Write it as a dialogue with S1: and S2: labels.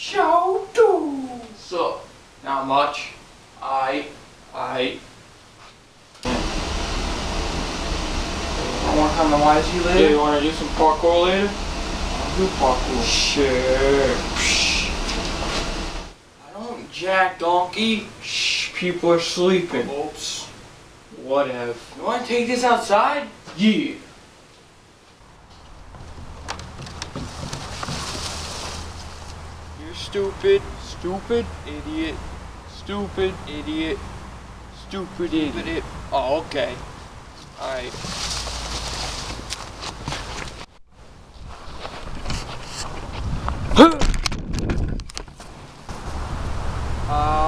S1: Show do.
S2: So, not much. I, I. I want to come to YZ
S1: Yeah,
S2: later.
S1: you wanna do some parkour later?
S2: I'll do parkour.
S1: Sure.
S2: I don't jack donkey.
S1: Shh, people are sleeping.
S2: Oops.
S1: Whatever.
S2: You want to take this outside?
S1: Yeah. You're stupid, stupid, idiot, stupid, idiot, stupid, idiot. Oh, okay. Alright. uh,